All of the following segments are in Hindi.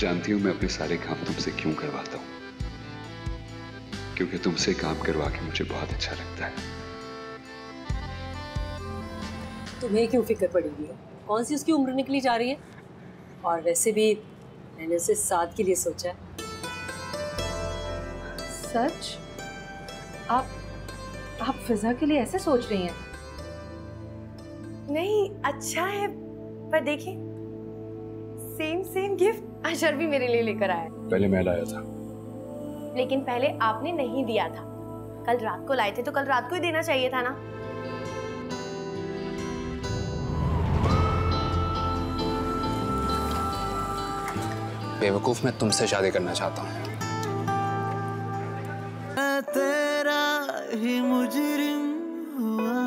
जानती हूँ मैं अपने सारे काम तुमसे क्यों करवाता हूँ। क्योंकि तुमसे काम करवा के मुझे बहुत अच्छा लगता है। तुम्हें क्यों फ़िक्र पड़ी हुई है? कौन सी उसकी उम्र निकली जा रही है? और वैसे भी मैंने उसे साथ के लिए सोचा है। सच? आप आप फिजा के लिए ऐसे सोच रही हैं? नहीं अच्छा है पर देखिए। सेम सेम गिफ्ट अशर भी मेरे लिए लेकर आया। पहले मैं लाया था। लेकिन पहले आपने नहीं दिया था। कल रात को लाए थे तो कल रात को ही देना चाहिए था ना? बेवकूफ़ मैं तुमसे शादी करना चाहता हूँ। तेरा ही मुजरिम हुआ।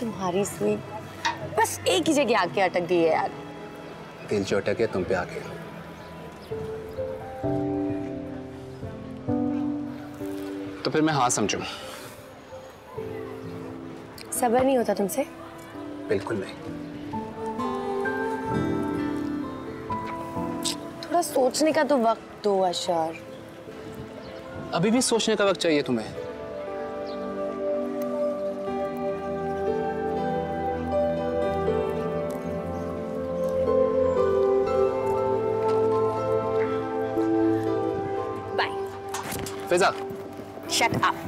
तुम्हारी सुई बस एक ही जगह आके अटक गई है यार। दिल जो अटके तुम पे आके तो फिर मैं हाँ समझू? सबर नहीं होता तुमसे? बिल्कुल नहीं। थोड़ा सोचने का तो वक्त दो अशर अभी भी सोचने का वक्त चाहिए तुम्हें। Faiza. Shut up.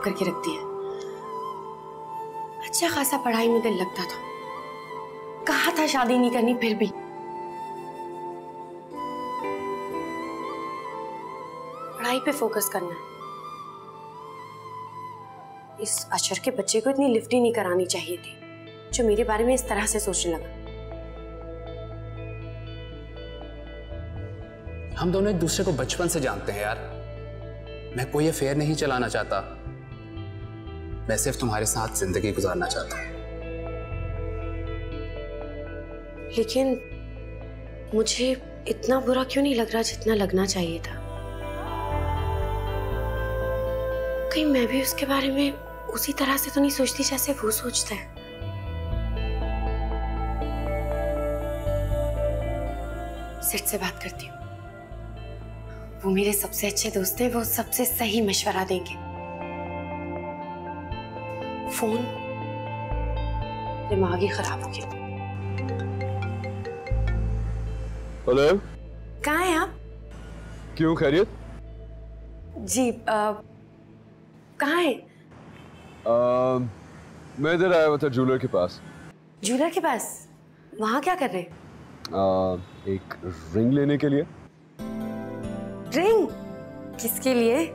खराब करके रख दिया अच्छा खासा पढ़ाई में दिल लगता था। कहा था शादी नहीं करनी, फिर भी। पढ़ाई पे फोकस करना। है इस अशर के बच्चे को इतनी लिफ्ट ही नहीं करानी चाहिए थी, जो मेरे बारे में इस तरह से सोचने लगा। हम दोनों एक दूसरे को बचपन से जानते हैं यार। मैं कोई अफेयर नहीं चलाना चाहता। मैं सिर्फ़ तुम्हारे साथ ज़िंदगी गुजारना चाहता हूँ। लेकिन मुझे इतना बुरा क्यों नहीं लग रहा जितना लगना चाहिए था? कहीं मैं भी उसके बारे में उसी तरह से तो नहीं सोचती जैसे वो सोचता है। सिट से बात करती हूँ। वो मेरे सबसे अच्छे दोस्त हैं, वो सबसे सही मशवरा देंगे। फ़ोन। दिमाग ही खराब हो गया। हेलो? कहाँ हैं आप? क्यों खैरियत? जी कहाँ हैं? मैं इधर आया हुआ था जूलर के पास। जूलर के पास? वहाँ क्या कर रहे हैं? आ, एक रिंग लेने के लिए। रिंग किसके लिए?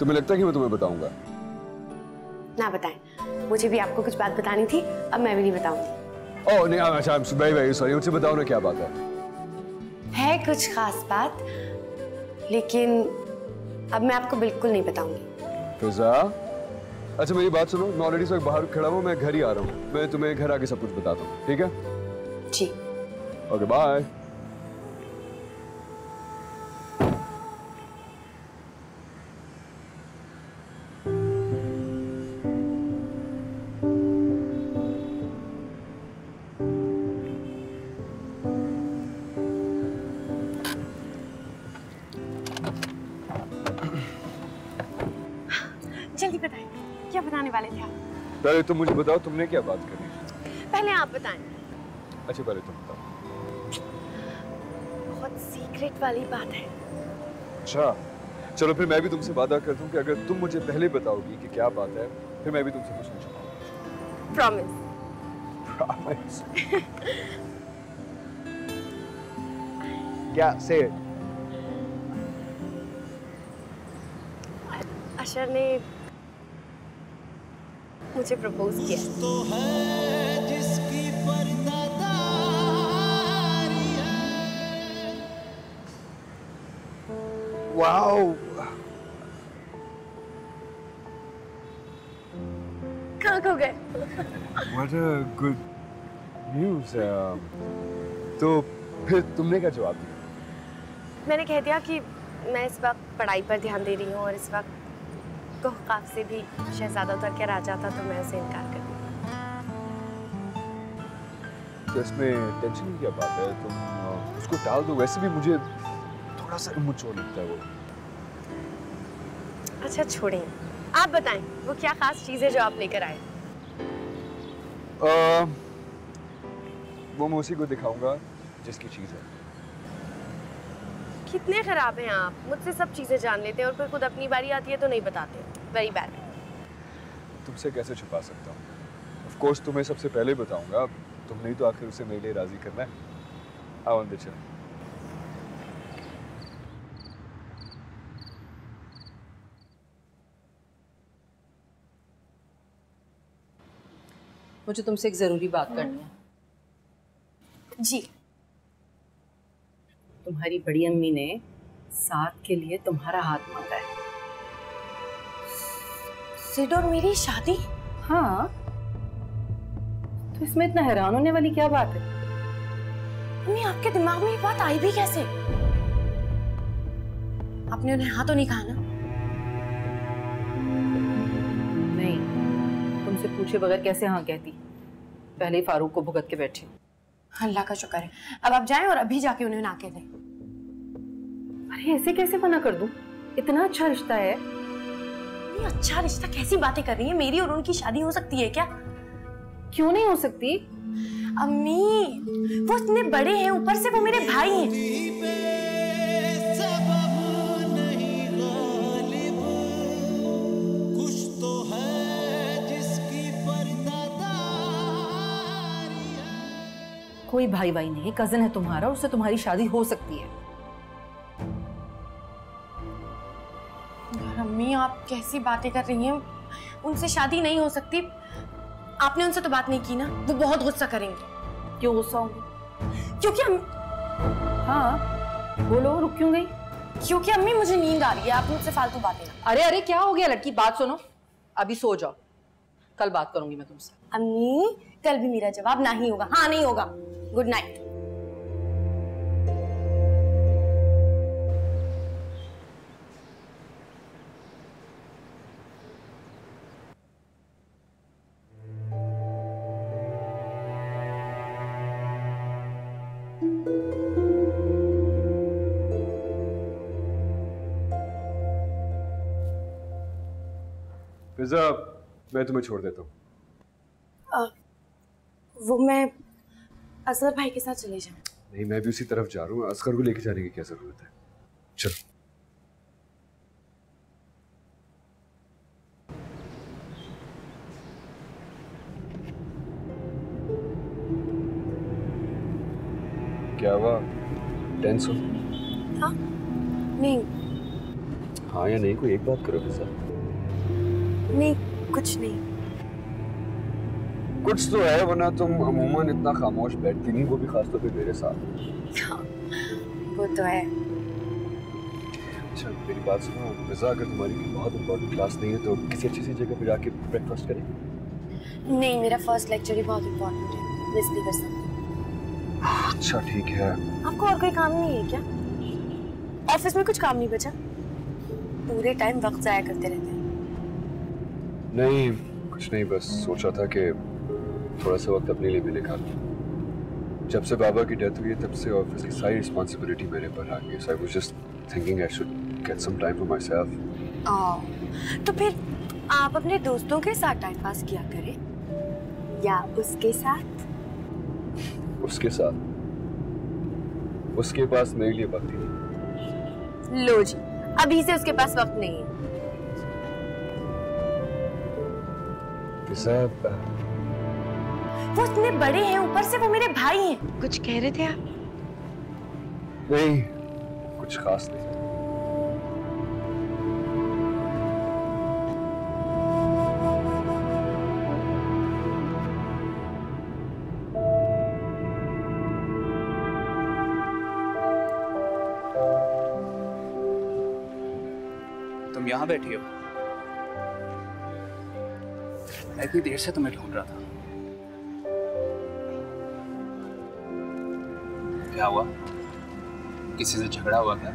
तुम्हें लगता है कि मैं तुम्हें बताऊँगा? ना बताएँ। मुझे भी आपको कुछ बात बतानी थी अब मैं भी नहीं बताऊँगी। ओह नहीं अच्छा वेरी वेरी सॉरी मुझे बताओ ना क्या बात है। है कुछ खास बात लेकिन अब मैं आपको बिल्कुल नहीं बताऊँगी। फिजा? अच्छा मेरी बात सुनो मैं ऑलरेडी सब बाहर खड़ा हूँ मैं घर ही आ रहा हूँ। मैं तुम्हें घर आके सब कुछ बताता हूँ ठीक है? जी। ओके बाय वाले थे पहले तुम मुझे बताओ तुमने क्या बात करी? पहले आप बताएँ। अच्छा पहले तुम बताओ। बहुत सीक्रेट वाली बात है। अच्छा चलो फिर मैं भी तुमसे वादा करता हूँ कि अगर तुम मुझे पहले बताओगी कि क्या बात है फिर मैं भी तुमसे कुछ नहीं छुपाऊँगा। Promise Promise. Yeah, say it. Ashar ने मुझे प्रपोज किया। तो है जिसकी पर्दादारी है। वाओ कहाँ खो गए? व्हाट अ गुड न्यूज़ तो फिर तुमने क्या जवाब दिया? मैंने कह दिया कि मैं इस वक्त पढ़ाई पर ध्यान दे रही हूँ और इस वक्त कोहकाफ से भी शहजादा उतर कर आ जाता तो मैं उसे इनकार कर दी तो इसमें टेंशन की क्या बात है? तुम अ, उसको टाल दो। वैसे भी मुझे थोड़ा सा इमोचुअल लगता है वो। अच्छा छोड़िए। आप बताएँ वो क्या खास चीज़ है जो आप लेकर आए? अ, वो मैं उसी को दिखाऊँगा जिसकी चीज़ है। कितने खराब हैं आप? मुझसे सब चीज़ें जान लेते हैं और फिर खुद अपनी बारी आती है तो नहीं बताते। वेरी बैड तुमसे कैसे छुपा सकता हूँ? ऑफ़ कोर्स तुम्हें सबसे पहले बताऊँगा। तुमने ही तो आखिर उसे मेरे लिए राज़ी करना है। आओ अंदर चल। मुझे तुमसे एक ज़रूरी बात करनी है। जी। तुम्हारी बड़ी अम्मी ने साथ के लिए तुम्हारा हाथ मांगा है। सिड और मेरी शादी? हाँ। तो इसमें इतना हैरान होने वाली क्या बात है? मम्मी आपके दिमाग में ये बात आई भी कैसे? आपने उन्हें हाँ तो नहीं कहा ना? नहीं तुमसे पूछे बगैर कैसे हाँ कहती? पहले ही फारूक को भुगत के बैठी। अल्लाह का शुक्र है। अब आप जाएँ और अभी जाके उन्हें ना कह दें। अरे ऐसे कैसे मना कर दूँ? इतना अच्छा रिश्ता है। ये अच्छा रिश्ता कैसी बातें कर रही है? मेरी और उनकी शादी हो सकती है क्या? क्यों नहीं हो सकती? अम्मी वो इतने बड़े हैं ऊपर से वो मेरे भाई हैं। तो है कोई भाई भाई नहीं कज़न है तुम्हारा उससे तुम्हारी शादी हो सकती है। यार आप कैसी बातें कर रही हैं? उनसे शादी नहीं हो सकती। आपने उनसे तो बात नहीं की ना वो बहुत गुस्सा करेंगे। क्यों गुस्सा होंगी? क्योंकि हम हाँ बोलो रुक क्यों गई? क्योंकि अम्मी मुझे नींद आ रही है आप मुझसे फालतू बातें अरे अरे क्या हो गया लड़की? बात सुनो। अभी सो जाओ। कल बात करूँगी मैं तुमसे। अम्मी कल भी मेरा जवाब ना ही होगा। हाँ नहीं होगा। गुड नाइट फिजा मैं तुम्हें छोड़ देता हूँ। वो मैं असगर भाई के साथ चले जाऊँ। नहीं मैं भी उसी तरफ़ जा रहा हूँ। असगर को लेके जाने की क्या ज़रूरत है? चलो। क्या हुआ? टेंस हो? हाँ नहीं। हाँ या नहीं कोई एक बात करो फिजा नहीं कुछ नहीं। कुछ तो है वरना तुम अमूमन इतना खामोश बैठती नहीं वो भी खासतौर पे मेरे साथ। हाँ वो तो है। अच्छा मेरी बात सुनो फिजा अगर तुम्हारी बहुत इंपॉर्टेंट क्लास नहीं है तो किसी अच्छी सी जगह पे जाके ब्रेकफास्ट करें? नहीं मेरा फ़र्स्ट लेक्चर ही बहुत इम्पोर्टेंट है मिस नहीं कर सकती अच्छा ठीक है। आपको और कोई काम नहीं है क्या? ऑफ़िस में कुछ काम नहीं बचा? पूरे टाइम वक्त जाया करते रहते हैं। नहीं कुछ नहीं बस सोचा था कि थोड़ा सा वक्त अपने लिए भी निकाल जब से बाबा की डेथ हुई है तब से ऑफ़िस की सारी रिस्पॉन्सिबिलिटी मेरे पर आ गई I was just thinking I should get some time for myself तो फिर आप अपने दोस्तों के साथ टाइम पास किया करें? या उसके साथ? उसके साथ। उसके पास मेरे लिए वक्त ही नहीं। लो जी अभी से उसके पास वक्त नहीं है। साहब। वो इतने बड़े हैं ऊपर से वो मेरे भाई हैं। कुछ कह रहे थे आप? नहीं कुछ खास नहीं। तुम यहाँ बैठी हो? मैं इतनी देर से तुम्हें ढूंढ रहा था। क्या हुआ? किसी से झगड़ा हुआ क्या?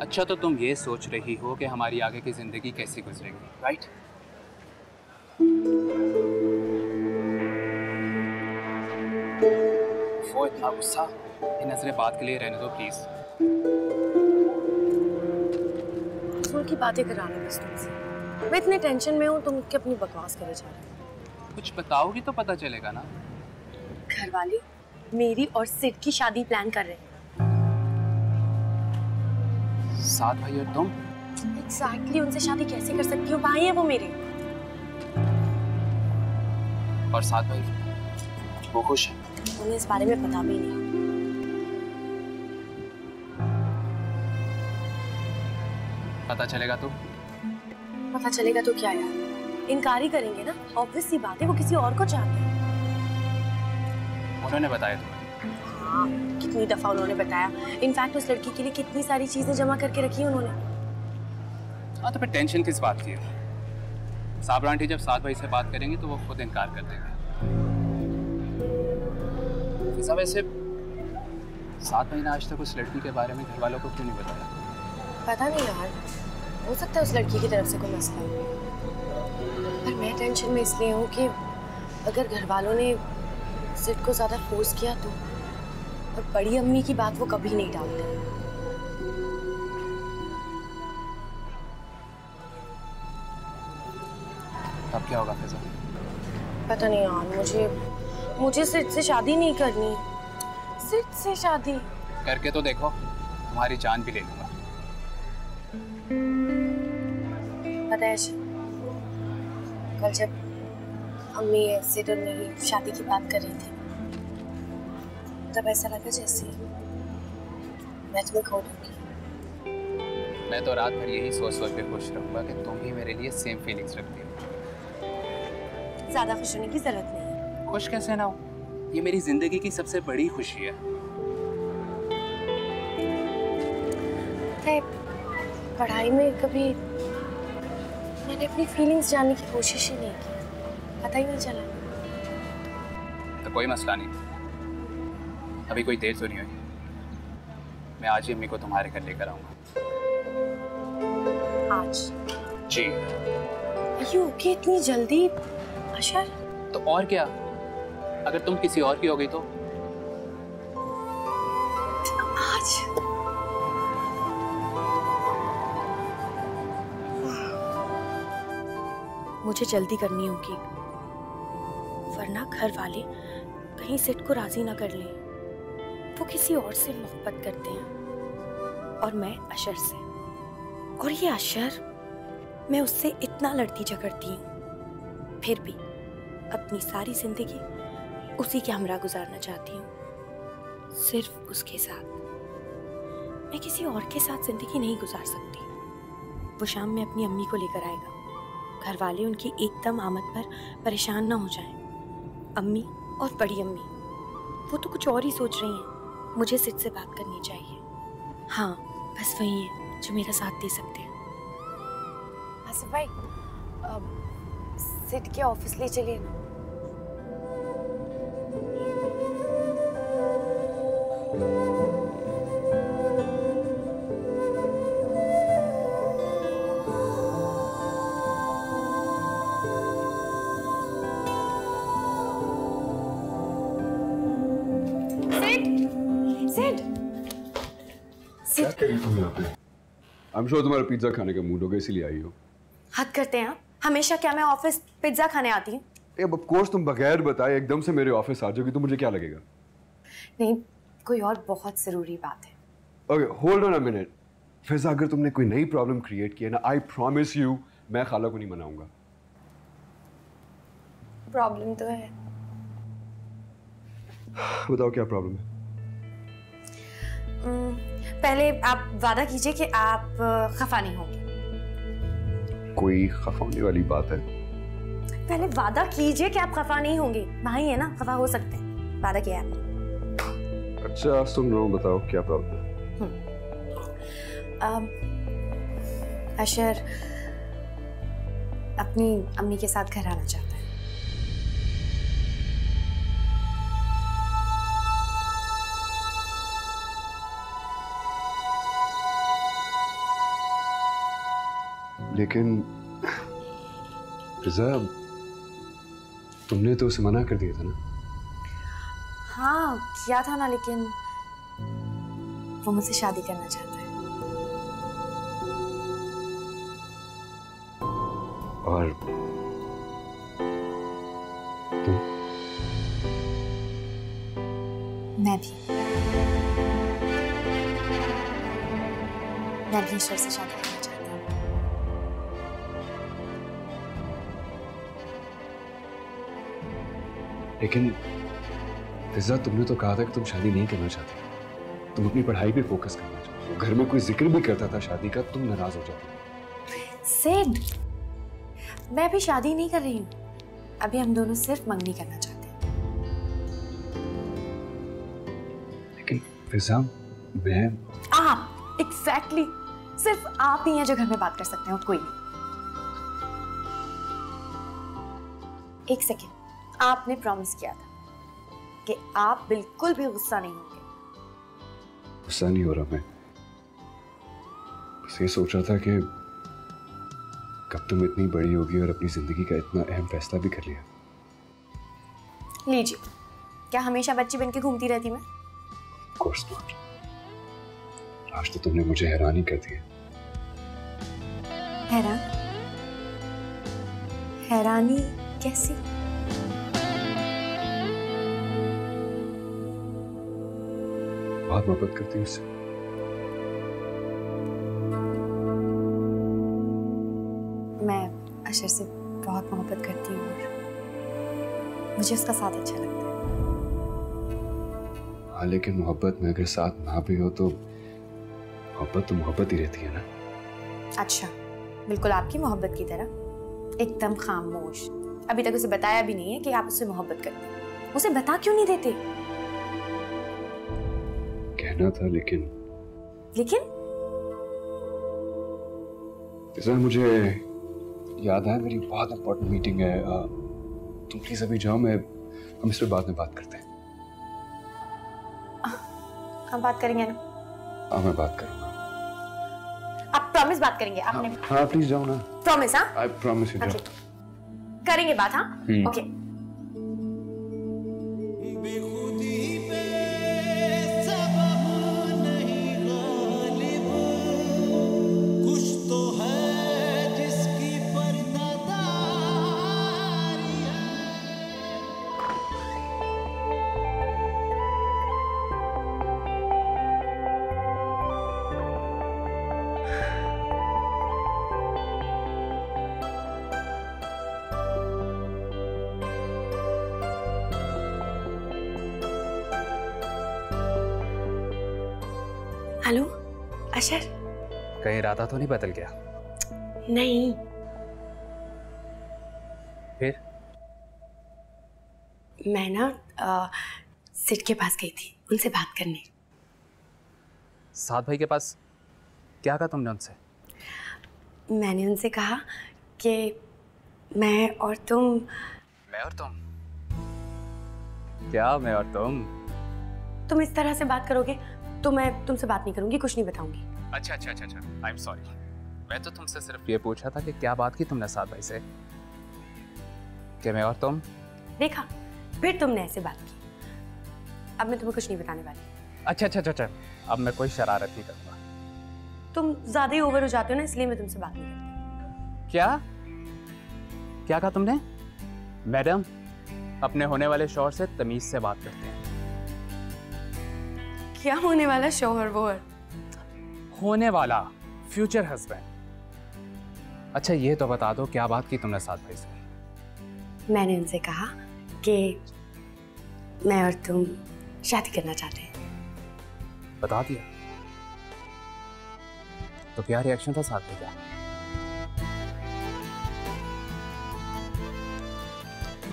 अच्छा तो तुम ये सोच रही हो कि हमारी आगे की ज़िंदगी कैसी गुजरेगी राइट वो इतना गुस्सा? नज़रें बात के लिए रहने दो प्लीज़ की बातें करा रहे बस तुमसे। मैं इतने टेंशन में हूँ तुम के अपनी बकवास करे जा रहे कुछ बताओगी तो पता चलेगा ना? घर वाले मेरी और सिड की शादी प्लान कर रहे हैं। साथ भाई और तुम? एग्जैक्टली exactly, उनसे शादी कैसे कर सकती हो? भाई है वो मेरे। और साथ भाई? वो खुश है? उन्हें इस बारे में पता भी नहीं। पता चलेगा तो? पता चलेगा तो क्या यार? इनकार ही करेंगे ना ऑब्वियस सी बात है वो किसी और को चाहते हैं। उन्होंने बताया तुम्हें? हाँ कितनी दफ़ा उन्होंने बताया। इनफैक्ट उस लड़की के लिए कितनी सारी चीज़ें जमा करके रखी है उन्होंने। हाँ तो फिर टेंशन किस बात की है? साबरा आंटी जब साथ भाई से बात करेंगे तो वो खुद इनकार कर देंगे। वैसे साथ भाई ने आज तक उस लड़की के बारे में घर वालों को क्यों नहीं बताया? पता नहीं यार हो सकता है उस लड़की की तरफ़ से कोई मसला हो। पर मैं टेंशन में इसलिए हूँ कि अगर घर वालों ने सिड को ज़्यादा फोर्स किया तो और बड़ी अम्मी की बात वो कभी नहीं डालते। तब क्या होगा फिजा पता नहीं यार मुझे मुझे सिड से शादी नहीं करनी। सिट से शादी। करके तो देखो तुम्हारी जान भी ले लूँगा। पता है कल जब अम्मी सिड और मेरी शादी की बात कर रही थी तब ऐसा लगा जैसे मैं तुम्हें खो दूँगी। मैं तो रात भर यही सोच सोच के खुश रहूँगा कि तुम भी मेरे लिए सेम फीलिंग्स रखती हो। ज़्यादा खुश होने की ज़रूरत नहीं है। खुश कैसे ना हो? ये मेरी ज़िंदगी की सबसे बड़ी खुशी है। है पढ़ाई में कभी मैंने अपनी फीलिंग्स जानने की कोशिश ही नहीं की। पता ही नहीं चला। तो कोई मसला नहीं। अभी कोई देर तो नहीं हुई। मैं आज ही अम्मी को तुम्हारे घर लेकर आऊँगा। आज? जी। यू कि इतनी जल्दी? अशर तो और क्या? अगर तुम किसी और की हो गई तो? मुझे जल्दी करनी होगी। वरना घर वाले कहीं सिट को राज़ी ना कर लें। वो किसी और से मोहब्बत करते हैं। और मैं अशर से। और ये अशर, मैं उससे इतना लड़ती झगड़ती हूँ। फिर भी अपनी सारी ज़िंदगी उसी के हमरा गुजारना चाहती हूँ। सिर्फ़ उसके साथ। मैं किसी और के साथ ज़िंदगी नहीं गुजार सकती। वो शाम में अपनी अम्मी को लेकर आएगा। घर वाले उनकी एकदम आमद पर परेशान ना हो जाएँ। अम्मी और बड़ी अम्मी, वो तो कुछ और ही सोच रही हैं। मुझे सिड से बात करनी चाहिए। हाँ बस वही है जो मेरा साथ दे सकते हैं। आसिफ भाई, अब सिड के ऑफ़िस ले चलिए ना। सिड एम श्योर तुम्हारा पिज्जा खाने का मूड होगा इसीलिए आई हो। हद करते हैं आप। हमेशा क्या मैं ऑफ़िस पिज्जा खाने आती हूँ? अब कोर्स तुम बगैर बताए एकदम से मेरे ऑफ़िस आ जाओगी तो मुझे क्या लगेगा? नहीं कोई और बहुत ज़रूरी बात है। Okay hold on a minute Fiza अगर तुमने कोई नई प्रॉब्लम क्रिएट की है ना आई प्रॉमिस यू मैं खाला को नहीं मनाऊँगा। प्रॉब्लम तो है। बताओ क्या प्रॉब्लम है? पहले आप वादा कीजिए कि आप खफा नहीं होंगे। कोई खफा होने वाली बात है? पहले वादा कीजिए कि आप खफा नहीं होंगे। भाई है ना खफा हो सकते हैं। वादा किया आपने। अच्छा सुन रहा हूँ बताओ क्या प्रॉब्लम है? अशर अपनी अम्मी के साथ घर आना चाहता लेकिन फिजा तुमने तो उसे मना कर दिया था ना? हाँ किया था ना लेकिन वो मुझसे शादी करना चाहता है। और तुम? मैं भी। मैं भी ईश्वर से शादी लेकिन फिजा तुमने तो कहा था कि तुम शादी नहीं करना चाहती। तुम अपनी पढ़ाई पे फोकस करना चाहती हो। घर में कोई ज़िक्र भी करता था शादी का तुम नाराज़ हो जाती सिड मैं भी शादी नहीं कर रही हूँ। अभी हम दोनों सिर्फ़ मंगनी करना चाहते हैं। लेकिन फिजा मैं आप एग्जैक्टली exactly. सिर्फ़ आप ही हैं जो घर में बात कर सकते हैं और कोई नहीं। एक सेकेंड आपने प्रॉमिस किया था कि आप बिल्कुल भी गुस्सा नहीं होंगे। गुस्सा नहीं हो रहा मैं। बस ये सोच रहा था कि कब तुम इतनी बड़ी होगी और अपनी ज़िंदगी का इतना अहम फैसला भी कर लिया। लीजिए क्या हमेशा बच्ची बन के घूमती रहती मैं? कोर्स नॉट आज तो तुमने मुझे हैरान ही कर दिया हैरान? हैरानी कैसी? बहुत मोहब्बत करती हूँ उससे। मैं अशर से बहुत मोहब्बत करती हूँ और मुझे उसका साथ अच्छा लगता है। हाँ लेकिन मोहब्बत में अगर साथ ना भी हो तो मोहब्बत तो मोहब्बत ही रहती है ना? अच्छा बिल्कुल आपकी मोहब्बत की तरह। एकदम खामोश। अभी तक उसे बताया भी नहीं है कि आप उससे मोहब्बत करते हैं। उसे बता क्यों नहीं देते? कहना था लेकिन? लेकिन जैसा मुझे याद है मेरी बहुत इंपॉर्टेंट मीटिंग है। तुम प्लीज़ अभी जाओ मैं हम इस पर बाद में बात करते हैं। हम बात करेंगे ना? हाँ मैं बात करूँगा। आप प्रॉमिस बात करेंगे हाँ आपने हाँ प्लीज़ जाओ ना। प्रॉमिस हाँ? आई प्रॉमिस यू करेंगे बात हाँ? हम्म। ओके बेखुदी हेलो अशर? कहीं इरादा तो नहीं बदल गया? नहीं। फिर? मैं ना सिट के पास गई थी उनसे बात करने। साथ भाई के पास? क्या कहा तुमने उनसे? मैंने उनसे कहा कि मैं और तुम। मैं और तुम? क्या मैं और तुम? तुम इस तरह से बात करोगे? तो मैं तुमसे बात नहीं करूँगी कुछ नहीं बताऊँगी। अच्छा अच्छा अच्छा अच्छा। आई एम सॉरी मैं तो तुमसे सिर्फ़ ये पूछा था कि क्या बात की तुमने साथ भाई से? कि मैं और तुम? देखा फिर तुमने ऐसे बात की। अब मैं तुम्हें कुछ नहीं बताने वाली। अच्छा अच्छा अच्छा अच्छा। अब मैं कोई शरारत नहीं करूँगा। तुम ज़्यादा ही ओवर हो जाते हो ना इसलिए मैं तुमसे बात नहीं करती। क्या? क्या कहा तुमने? मैडम अपने होने वाले शौहर से तमीज से बात करते हैं। क्या होने वाला शोहर वोहर होने वाला फ्यूचर हस्बैंड अच्छा ये तो बता दो क्या बात की तुमने साथ भाई से? मैंने उनसे कहा कि मैं और तुम शादी करना चाहते हैं। बता दिया। तो क्या रिएक्शन था साथ भाई का?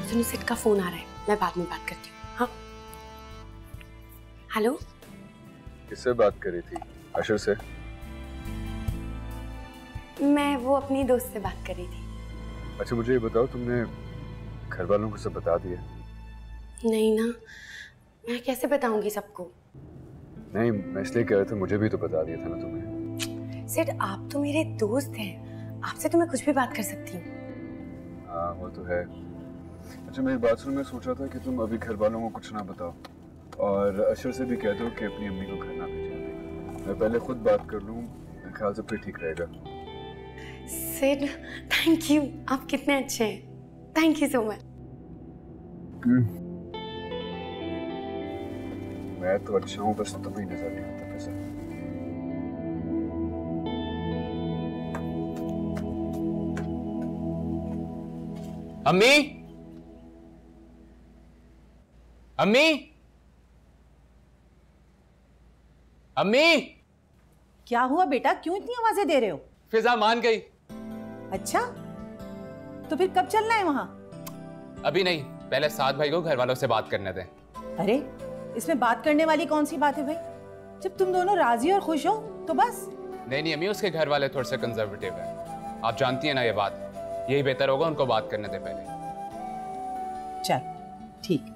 सुनो सिट का फ़ोन आ रहा है मैं बाद में बात करती हूँ। हाँ। हेलो किससे बात करी थी? अशर से? मैं वो अपनी दोस्त से बात कर रही थी। अच्छा मुझे ये बताओ तुमने घर वालों को सब बता दिया? नहीं ना। मैं कैसे बताऊँगी सबको? नहीं मैं इसलिए कह रहा था मुझे भी तो बता दिया था ना तुमने सेठ आप तो मेरे दोस्त हैं। आपसे तो मैं कुछ भी बात कर सकती हूँ। हाँ वो तो है। अच्छा मेरी बात सुन मैं सोच रहा था कि तुम अभी घर वालों को कुछ ना बताओ। और अशर से भी कह दो कि अपनी अम्मी को घर ना भेजें मैं पहले खुद बात कर लूँ मेरे ख्याल से फिर ठीक रहेगा। सेठ थैंक यू आप कितने अच्छे हैं। थैंक यू सो मच मैं तो अच्छा हूँ बस तुम्हें नज़र नहीं आता पैसा। अम्मी? अम्मी? अम्मी! क्या हुआ बेटा? क्यों इतनी आवाज़ें दे रहे हो? फिजा मान गई। अच्छा? तो फिर कब चलना है वहाँ? अभी नहीं पहले सात भाई को घर वालों से बात करने दें। अरे इसमें बात करने वाली कौन सी बात है भाई? जब तुम दोनों राज़ी और खुश हो तो बस। नहीं नहीं अम्मी उसके घर वाले थोड़े से कंजर्वेटिव हैं। आप जानती हैं ना ये बात। यही बेहतर होगा उनको बात करने दें पहले। चल ठीक।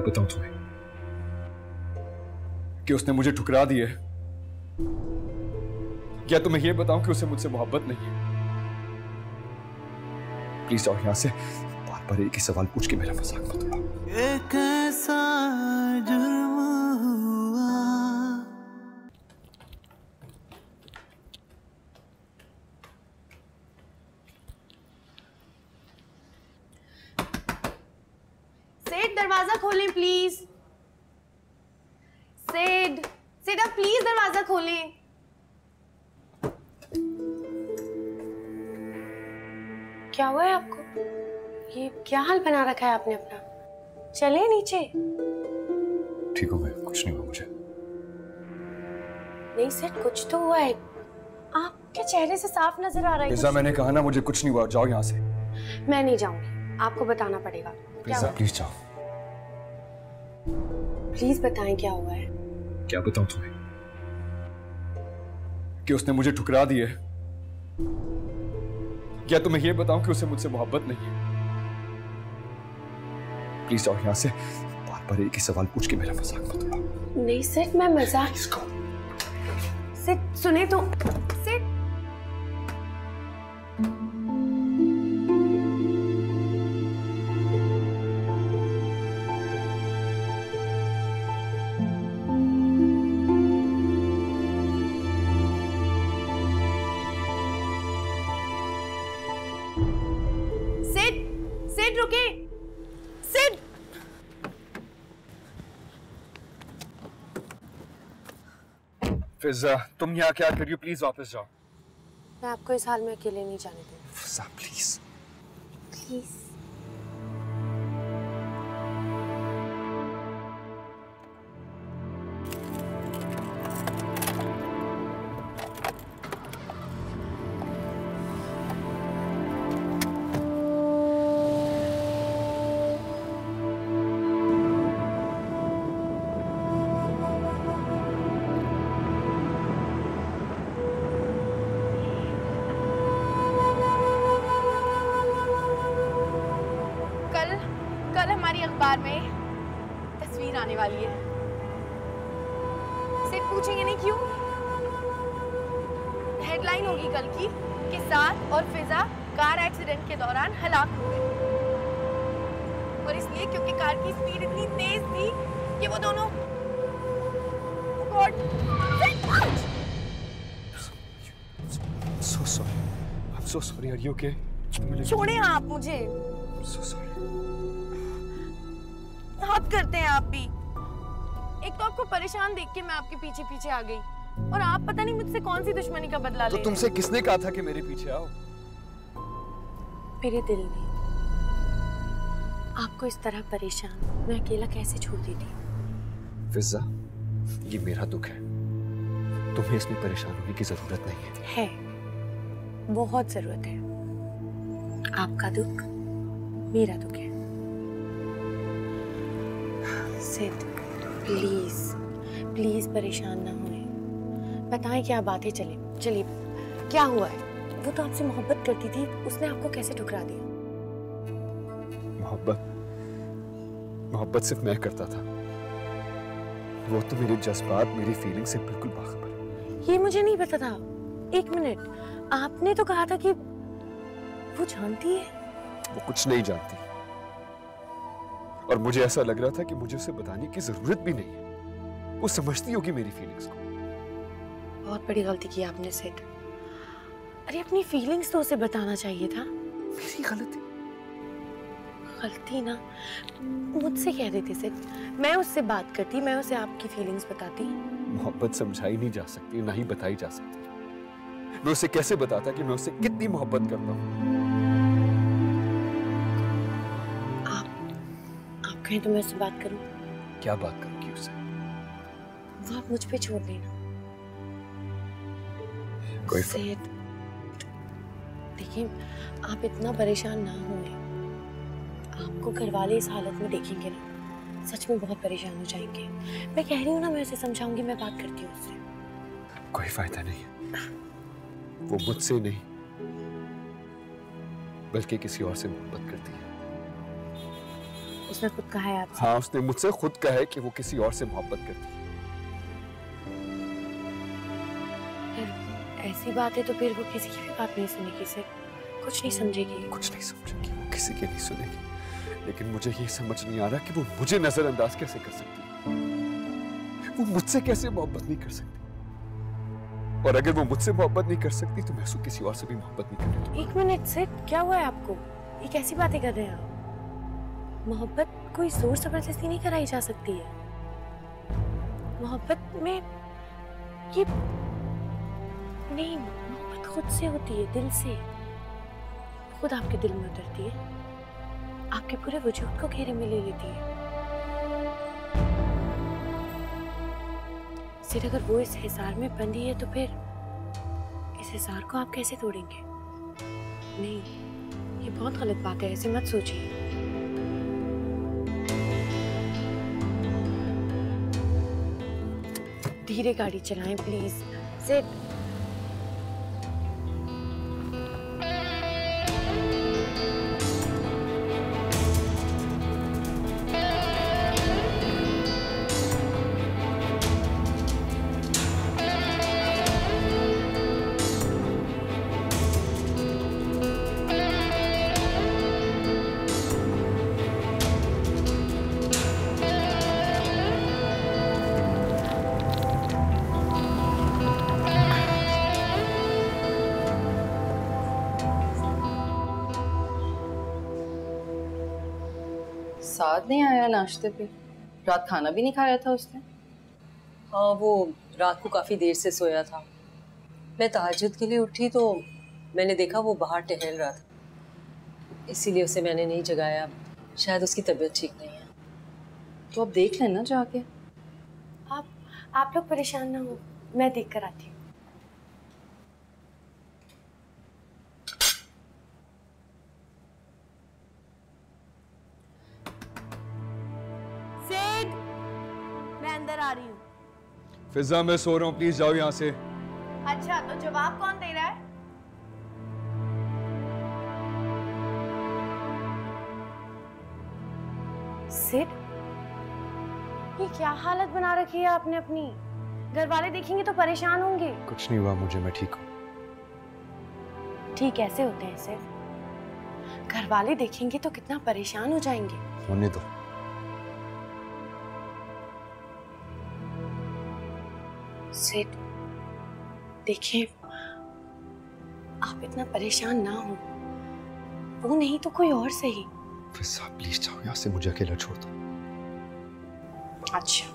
क्या बताऊँ तुम्हें कि उसने मुझे ठुकरा दिया है। क्या तुम्हें यह बताऊँ कि उसे मुझसे मोहब्बत नहीं है। प्लीज़ और यहाँ से। बार बार एक ही सवाल पूछ के मेरा मज़ाक मत सेठ सेठ आप प्लीज़ दरवाज़ा खोलें। क्या हुआ है आपको? ये क्या हाल बना रखा है आपने अपना? चले नीचे। ठीक हो मैं कुछ नहीं हुआ मुझे। नहीं सेठ कुछ तो हुआ है। आपके चेहरे से साफ़ नज़र आ रहा है पिज्जा मैंने कहा ना मुझे कुछ नहीं हुआ जाओ यहाँ से। मैं नहीं जाऊँगी आपको बताना पड़ेगा। पिज्जा प्लीज़ जाओ। प्लीज़ बताएँ क्या हुआ है। क्या बताऊँ तुम्हें? कि उसने मुझे ठुकरा दिया है। क्या तुम्हें यह बताऊँ कि उसे मुझसे मोहब्बत नहीं है। प्लीज़ और यहाँ से। बार बार एक ही सवाल पूछ के मेरा मज़ाक मत उड़ाओ। नहीं सर मैं मज़ाक इसको सुने तो फिजा तुम यहाँ क्या कर रही हो? प्लीज़ वापस जाओ। मैं आपको इस हाल में अकेले नहीं जाने दूँगी Fiza please please you okay? छोड़े आप मुझे। So sorry. हद करते हैं आप भी। एक तो आपको परेशान देख के मैं आपके पीछे पीछे आ गई। और आप पता नहीं मुझसे कौन सी दुश्मनी का बदला तो ले तुमसे किसने कहा था कि मेरे पीछे आओ? मेरे दिल ने आपको इस तरह परेशान मैं अकेला कैसे छोड़ देती? फिजा ये मेरा दुख है। तुम्हें इसमें परेशान होने की ज़रूरत नहीं है। है। बहुत ज़रूरत है। आपका दुख मेरा दुख है। सिड प्लीज़ प्लीज़ परेशान ना होए। बताएँ क्या बातें चले चलिए क्या हुआ है? वो तो आपसे मोहब्बत करती थी उसने आपको कैसे ठुकरा दिया? मोहब्बत मोहब्बत सिर्फ़ मैं करता था। वो तो मेरे जज्बात मेरी फीलिंग से बिल्कुल बाखबर। ये मुझे नहीं पता था। एक मिनट आपने तो कहा था कि वो जानती है? वो कुछ नहीं जानती। और मुझे ऐसा लग रहा था कि मुझे उसे बताने की ज़रूरत भी नहीं है। वो समझती होगी मेरी फीलिंग्स को। बहुत बड़ी गलती की आपने सेठ अरे अपनी फीलिंग्स तो उसे बताना चाहिए था। मेरी गलती। गलती ना? मुझसे कह देते सेठ मैं उससे बात करती मैं उसे आपकी फीलिंग्स बताती। मोहब्बत समझाई नहीं जा सकती ना ही बताई जा सकती। मैं उसे कैसे बताता कि मैं उससे कितनी मोहब्बत करता हूँ? कहें तो मैं उससे बात करूँ? क्या बात करूँगी उससे वो आप मुझ पे छोड़ देना। कोई सेठ देखिए आप इतना परेशान ना हुए। आपको घर वाले इस हालत में देखेंगे ना सच में बहुत परेशान हो जाएँगे। मैं कह रही हूँ ना मैं उसे समझाऊँगी मैं बात करती हूँ उससे। कोई फ़ायदा नहीं वो मुझसे नहीं बल्कि किसी और से मोहब्बत करती है। उसने खुद कहा है आपसे। हाँ उसने मुझसे खुद कहा है कि वो किसी और से मोहब्बत करती है। ऐसी बात है तो फिर वो किसी की भी बात नहीं सुनेगी सिर्फ़ कुछ नहीं समझेगी। कुछ नहीं समझेगी वो किसी की नहीं सुनेगी। लेकिन मुझे ये समझ नहीं आ रहा कि वो मुझे नजरअंदाज कैसे कर सकती है। वो मुझसे कैसे मोहब्बत नहीं कर सकती? और अगर वो मुझसे मोहब्बत नहीं कर सकती तो मैं किसी और से भी मोहब्बत नहीं करूँगी एक मिनट से क्या हुआ है आपको? ये कैसी बातें कर रहे हैं आप। मोहब्बत कोई ज़ोर ज़बरदस्ती नहीं कराई जा सकती है। मोहब्बत में ये नहीं, मोहब्बत खुद से होती है, दिल से। खुद आपके दिल में उतरती है। आपके पूरे वजूद को घेरे में ले लेती है। सिर्फ़ अगर वो इस हिसार में बंधी है तो फिर इस हिसार को आप कैसे तोड़ेंगे? नहीं, ये बहुत गलत बात है, ऐसे मत सोचिए। धीरे गाड़ी चलाएँ प्लीज़ सिट नाश्ते पे। रात खाना भी नहीं खाया था उसने। हाँ वो रात को काफ़ी देर से सोया था। मैं तहजद के लिए उठी तो मैंने देखा वो बाहर टहल रहा था। इसीलिए उसे मैंने नहीं जगाया। शायद उसकी तबीयत ठीक नहीं है। तो अब देख लेना जाके। आप आप लोग परेशान ना हो। मैं देख कर आती हूँ। फिजा मैं सो रहा हूँ प्लीज़ जाओ यहाँ से। अच्छा तो जवाब कौन दे रहा है? सिड? ये क्या हालत बना रखी है आपने अपनी? घर वाले देखेंगे तो परेशान होंगे। कुछ नहीं हुआ मुझे मैं ठीक हूँ। ठीक ऐसे होते हैं सिड। घर वाले देखेंगे तो कितना परेशान हो जाएँगे। होने दो। सिड देखिए आप इतना परेशान ना हो। वो नहीं तो कोई और सही। फिजा प्लीज़ जाओ यहाँ से मुझे अकेला छोड़ दो। अच्छा।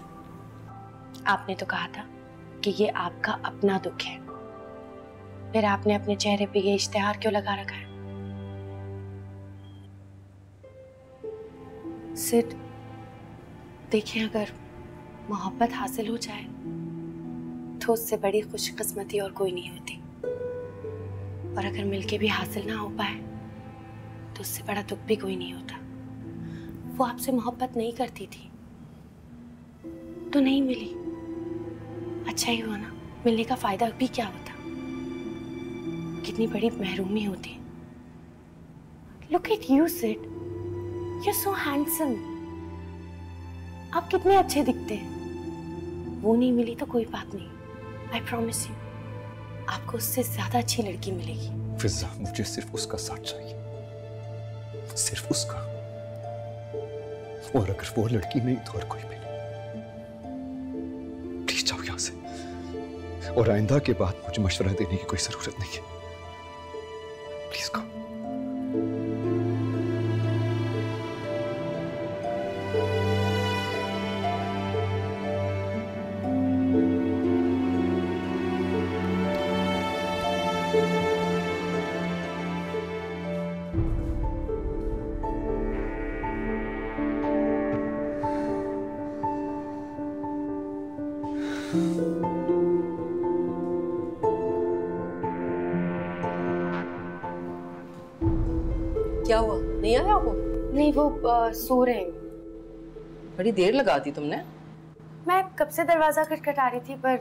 आपने तो कहा था कि ये आपका अपना दुख है। फिर आपने अपने चेहरे पे ये इश्तेहार क्यों लगा रखा है? सिड देखिए अगर मोहब्बत हासिल हो जाए तो उससे बड़ी खुशकिस्मती और कोई नहीं होती। और अगर मिलके भी हासिल ना हो पाए तो उससे बड़ा दुख भी कोई नहीं होता। वो आपसे मोहब्बत नहीं करती थी तो नहीं मिली। अच्छा ही हुआ ना, मिलने का फ़ायदा भी क्या होता? कितनी बड़ी महरूमी होती। Look at you sit you so handsome आप कितने अच्छे दिखते हैं। वो नहीं मिली तो कोई बात नहीं। आई प्रॉमिस यू आपको उससे ज़्यादा अच्छी लड़की मिलेगी। फिजा, मुझे सिर्फ़ उसका साथ चाहिए। सिर्फ़ उसका। और अगर वो लड़की नहीं तो और कोई भी नहीं। प्लीज़ जाओ यहाँ से। और आइंदा के बाद मुझे मशवरा देने की कोई ज़रूरत नहीं है। क्या हुआ? नहीं आया वो नहीं वो अ, सो रहे हैं। बड़ी देर लगा दी तुमने। मैं कब से दरवाज़ा खटखटा रही थी पर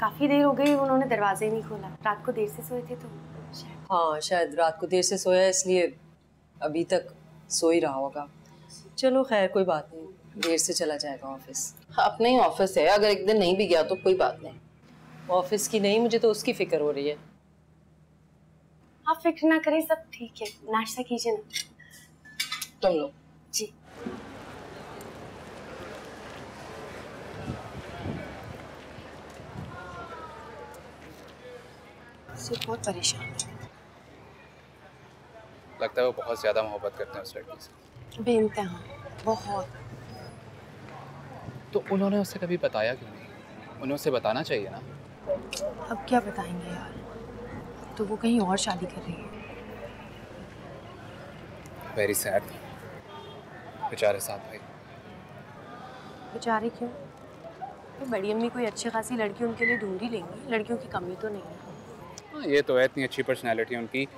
काफ़ी देर हो गई उन्होंने दरवाजे नहीं खोला। रात को देर से सोए थे तो। शायद हाँ शायद रात को देर से सोया इसलिए अभी तक सो ही रहा होगा। चलो खैर कोई बात नहीं। देर से चला जाएगा ऑफ़िस। अपना ही ऑफ़िस है। अगर एक दिन नहीं भी गया तो कोई बात नहीं। ऑफ़िस की नहीं मुझे तो उसकी फ़िक्र हो रही है। आप फ़िक्र ना करें सब ठीक है। नाश्ता कीजिए ना। तुम लोग जी। बहुत परेशान लगता है वो बहुत ज़्यादा मोहब्बत करते हैं उस लड़की से। बेइंतहा बहुत। तो उन्होंने उसे कभी बताया क्यों नहीं? उन्हें उसे बताना चाहिए ना। अब क्या बताएँगे यार? तो वो कहीं और शादी कर रही है। वेरी सैड बेचारे साथ भाई। बेचारे क्यों? तो बड़ी अम्मी कोई अच्छी खासी लड़की उनके लिए ढूंढ ही लेंगी। लड़कियों की कमी तो नहीं है। हाँ ये तो है इतनी अच्छी पर्सनैलिटी उनकी।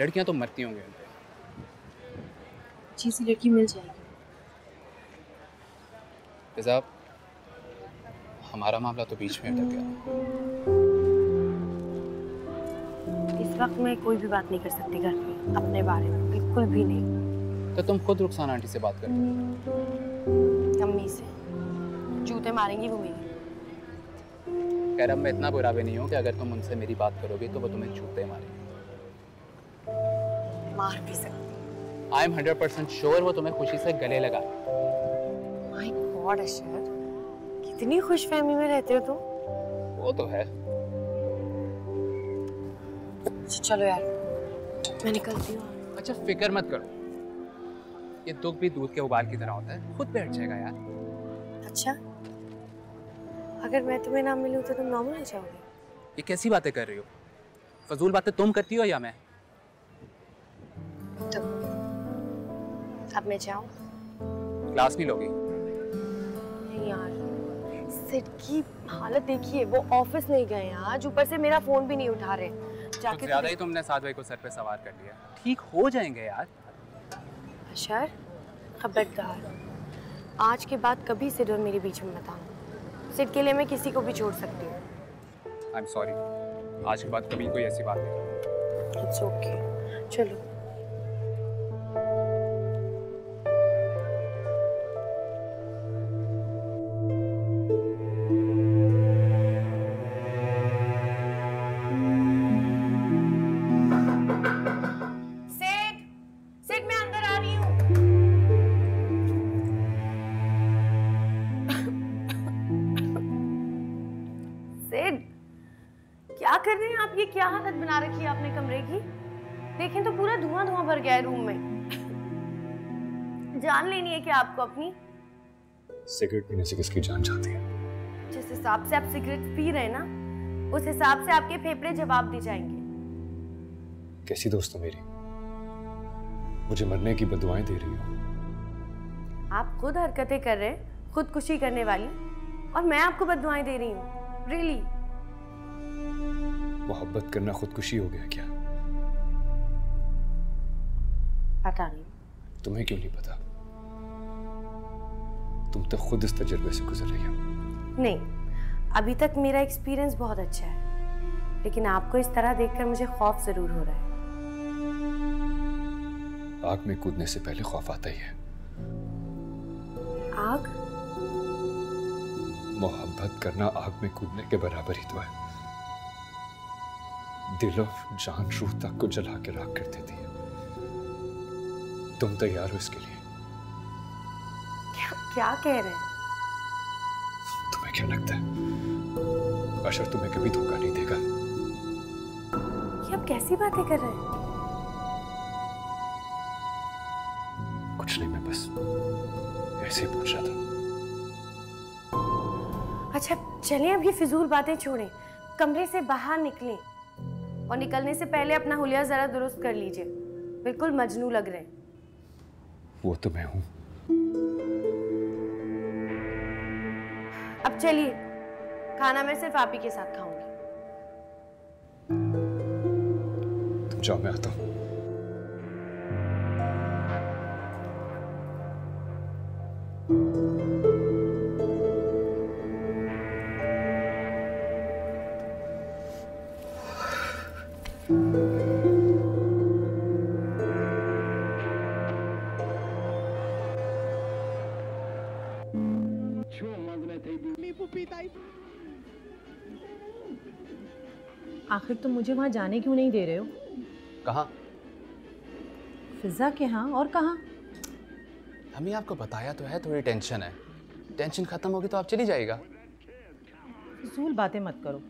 लड़कियाँ तो मरती होंगी। उन अच्छी सी लड़की मिल जाएगी। फिजा हमारा मामला तो बीच में अटक गया। इस वक्त मैं कोई भी बात नहीं कर सकती घर में अपने बारे में बिल्कुल भी नहीं। तो तुम खुद रुखसाना आंटी से बात करो अम्मी से। जूते मारेंगी वो मेरी। खैर अब मैं इतना बुरा भी नहीं हूँ कि अगर तुम उनसे मेरी बात करोगे तो वो तुम्हें जूते मारेंगे। मार भी सकती। I am hundred percent sure वो तुम्हें खुशी से गले लगा। गॉड अशर कितनी खुश फहमी में रहते हो तुम? वो तो है। अच्छा, चलो यार। मैं निकलती हूँ। अच्छा फ़िक्र मत करो। ये दुख भी दूध के उबाल की तरह होता है। खुद बैठ जाएगा यार। अच्छा? अगर मैं तुम्हें ना मिलूं तो तुम नॉर्मल हो जाओगे? ये कैसी बातें कर रही हो? फजूल बातें तुम करती हो या मैं? तो अब मैं जाऊँ। क्लास नहीं लोगी। नहीं यार। सिड की हालत देखिए वो ऑफ़िस नहीं गए आज। ऊपर से मेरा फ़ोन भी नहीं उठा रहे। जाके ज़्यादा ही तुमने साथ भाई को सर पे सवार कर लिया। ठीक हो जाएँगे यार। अशर खबरदार। आज के बाद कभी सिड और मेरे बीच में मत आना सिड के लिए मैं किसी को भी छोड़ सकती हूँ। आई एम सॉरी आज के बाद कभी कोई ऐसी बात नहीं। इट्स ओके चलो। आपको अपनी? सिगरेट पीने से किसकी जान जाती है? जिस हिसाब से आप सिगरेट पी रहे हैं ना उस हिसाब से आपके फेफड़े जवाब दे जाएँगे। कैसी दोस्त हो मेरी? मुझे मरने की बदुआएँ दे रही हो। आप खुद हरकतें कर रहे हैं खुदकुशी करने वाली और मैं आपको बददुआएँ दे रही हूँ। रियली मोहब्बत करना खुदकुशी हो गया क्या? पता नहीं। तुम्हें क्यों नहीं पता? तुम तो खुद इस तजर्बे से गुजर रही हो। नहीं अभी तक मेरा एक्सपीरियंस बहुत अच्छा है लेकिन आपको इस तरह देखकर मुझे खौफ ज़रूर हो रहा है। आग में कूदने से पहले खौफ आता ही है। आग? मोहब्बत करना आग में कूदने के बराबर ही तो है। दिलो जान रूह तक को जला के राख कर देती है। तुम तैयार हो इसके लिए। क्या कह रहे हैं? तुम्हें क्या लगता है? अशर तुम्हें कभी धोखा नहीं देगा। ये आप कैसी बातें कर रहे हैं? कुछ नहीं मैं बस ऐसे ही पूछ रहा था। अच्छा चलें अब ये फिजूल बातें छोड़ें। कमरे से बाहर निकलें और निकलने से पहले अपना हुलिया जरा दुरुस्त कर लीजिए। बिल्कुल मजनू लग रहे हैं। वो तो मैं हूँ। अब चलिए, खाना मैं सिर्फ़ आप ही के साथ खाऊँगी। तुम जाओ, मैं आता हूँ। आखिर तुम मुझे वहाँ जाने क्यों नहीं दे रहे हो? कहाँ? फिजा के यहाँ और कहाँ? हमें आपको बताया तो है थोड़ी टेंशन है। टेंशन खत्म होगी तो आप चली जाएगा फजूल बातें मत करो।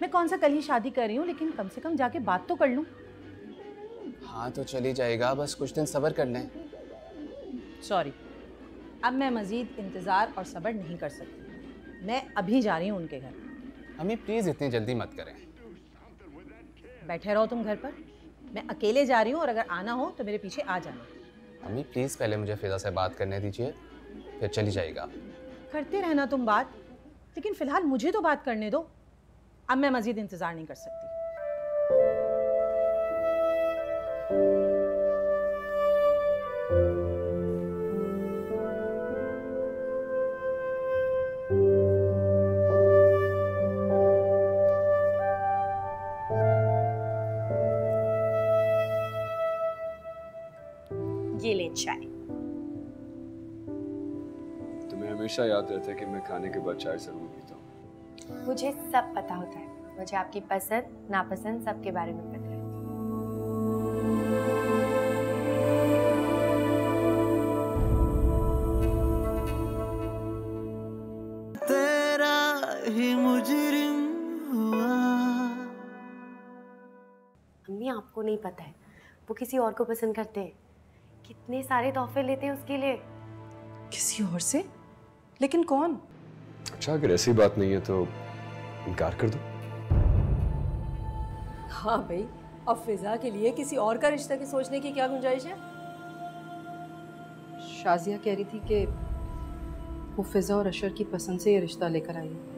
मैं कौन सा कल ही शादी कर रही हूँ लेकिन कम से कम जाके बात तो कर लूँ। हाँ तो चली जाएगा बस कुछ दिन सब्र कर लें सॉरी अब मैं मज़ीद इंतज़ार और सब्र नहीं कर सकती। मैं अभी जा रही हूँ उनके घर। हमें प्लीज़ इतनी जल्दी मत करें। बैठे रहो तुम घर पर। मैं अकेले जा रही हूँ और अगर आना हो तो मेरे पीछे आ जाना। अम्मी प्लीज़ पहले मुझे फिजा से बात करने दीजिए फिर चली जाएगा करते रहना तुम बात लेकिन फ़िलहाल मुझे तो बात करने दो। अब मैं मज़ीद इंतज़ार नहीं कर सकती। हमेशा याद रहता है कि मैं खाने के बाद चाय ज़रूर पीता हूँ। मुझे सब पता होता है। मुझे आपकी पसंद नापसंद सबके बारे में पता है। तेरा ही मुजरिम हुआ। अम्मी आपको नहीं पता है। वो किसी और को पसंद करते हैं। कितने सारे तोहफे लेते हैं उसके लिए। किसी और से? लेकिन कौन? अच्छा अगर ऐसी बात नहीं है तो इनकार कर दो। हाँ भाई अब फिजा के लिए किसी और का रिश्ता की सोचने की क्या गुंजाइश है? शाजिया कह रही थी कि वो फिजा और अशर की पसंद से ये रिश्ता लेकर आई है।